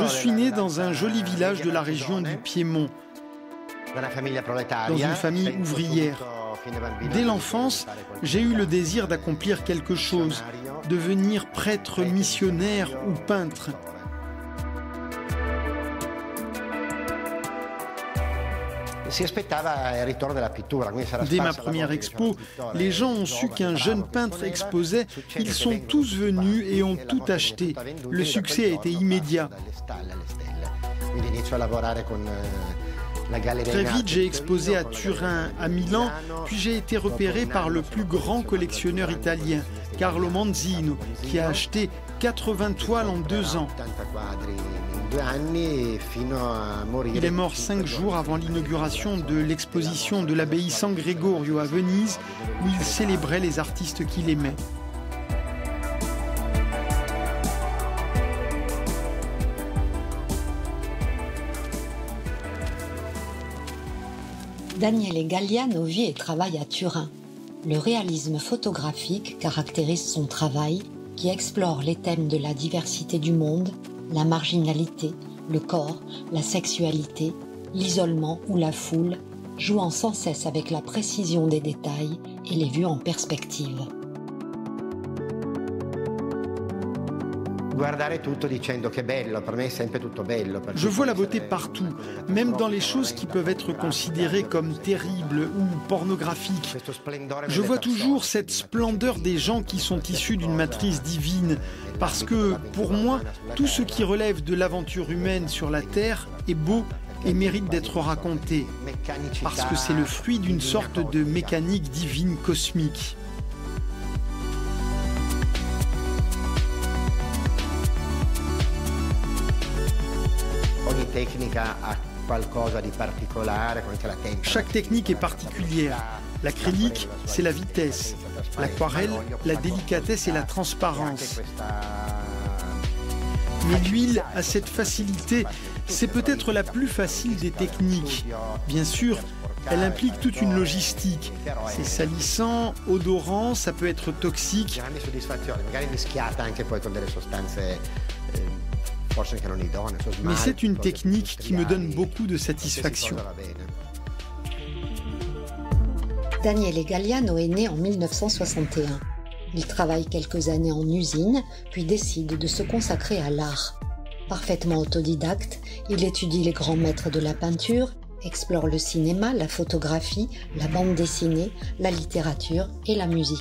Je suis né dans un joli village de la région du Piémont, dans une famille ouvrière. Dès l'enfance, j'ai eu le désir d'accomplir quelque chose, devenir prêtre missionnaire ou peintre. Dès ma première expo, les gens ont su qu'un jeune peintre exposait. Ils sont tous venus et ont tout acheté. Le succès a été immédiat. Très vite, j'ai exposé à Turin, à Milan, puis j'ai été repéré par le plus grand collectionneur italien, Carlo Manzino, qui a acheté 80 toiles en deux ans. Il est mort cinq jours avant l'inauguration de l'exposition de l'abbaye San Gregorio à Venise, où il célébrait les artistes qu'il aimait. Daniele Galliano vit et travaille à Turin. Le réalisme photographique caractérise son travail qui explore les thèmes de la diversité du monde, la marginalité, le corps, la sexualité, l'isolement ou la foule, jouant sans cesse avec la précision des détails et les vues en perspective. Je vois la beauté partout, même dans les choses qui peuvent être considérées comme terribles ou pornographiques. Je vois toujours cette splendeur des gens qui sont issus d'une matrice divine, parce que pour moi, tout ce qui relève de l'aventure humaine sur la Terre est beau et mérite d'être raconté, parce que c'est le fruit d'une sorte de mécanique divine cosmique. Chaque technique est particulière. L'acrylique, c'est la vitesse. L'aquarelle, la délicatesse et la transparence. Mais l'huile a cette facilité, c'est peut-être la plus facile des techniques. Bien sûr, elle implique toute une logistique. C'est salissant, odorant, ça peut être toxique. Mais c'est une technique qui me donne beaucoup de satisfaction. Daniele Galliano est né en 1961. Il travaille quelques années en usine, puis décide de se consacrer à l'art. Parfaitement autodidacte, il étudie les grands maîtres de la peinture, explore le cinéma, la photographie, la bande dessinée, la littérature et la musique.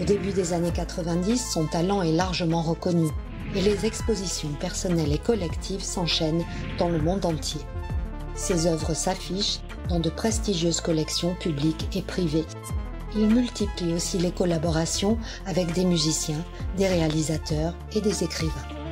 Au début des années 90, son talent est largement reconnu et les expositions personnelles et collectives s'enchaînent dans le monde entier. Ses œuvres s'affichent dans de prestigieuses collections publiques et privées. Il multiplie aussi les collaborations avec des musiciens, des réalisateurs et des écrivains.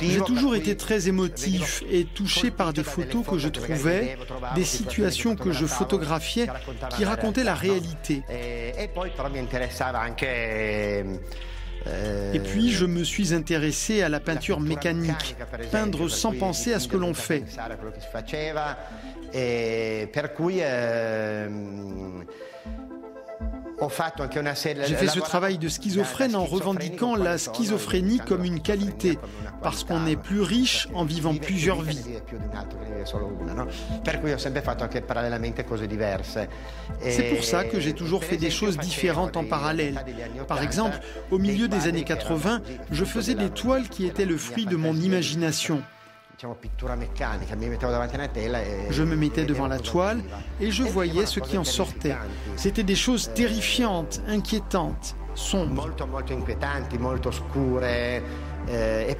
J'ai toujours été très émotif et touché par des photos que je trouvais, des situations que je photographiais qui racontaient la réalité. Et puis je me suis intéressé à la peinture mécanique, peindre sans penser à ce que l'on fait. J'ai fait ce travail de schizophrène en revendiquant la schizophrénie comme une qualité, parce qu'on est plus riche en vivant plusieurs vies. C'est pour ça que j'ai toujours fait des choses différentes en parallèle. Par exemple, au milieu des années 80, je faisais des toiles qui étaient le fruit de mon imagination. E je me mettais devant la toile et je voyais ce qui en sortait. C'était des choses terrifiantes, inquiétantes, sombres. Eh, e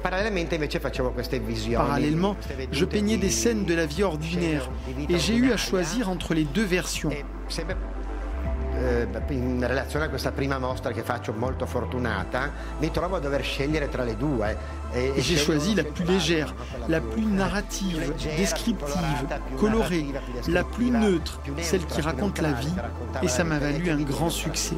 Parallèlement, je peignais des scènes de la vie ordinaire et j'ai eu à choisir entre les deux versions. E eh, in relazione a questa prima mostra che faccio molto fortunata, mi trovo a dover scegliere tra le due. E, e j'ai choisi la plus légère, la plus narrative, descriptive, colorée, la plus neutre, celle qui raconte la vie, et ça m'a valu un grand succès.